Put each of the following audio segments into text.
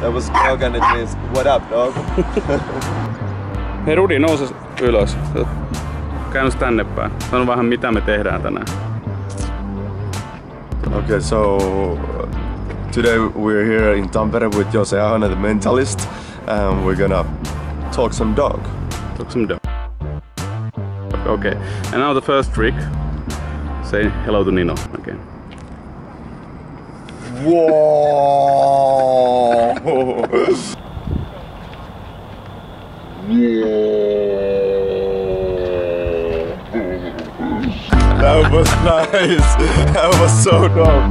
That was dog and it means what up dog? Hei Rudi, nouse ylös. Käännös tänne päin. Sano vähän mitä me tehdään tänään. Okay, so today we're here in Tampere with Jose Ahonen, the mentalist, and we're gonna talk some dog. Talk some dog. Okay, and now the first trick. Say hello to Nino again. Whoa! That was nice. That was so dope.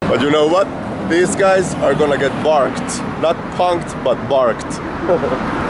but you know what? These guys are gonna get barked. Not punked, but barked.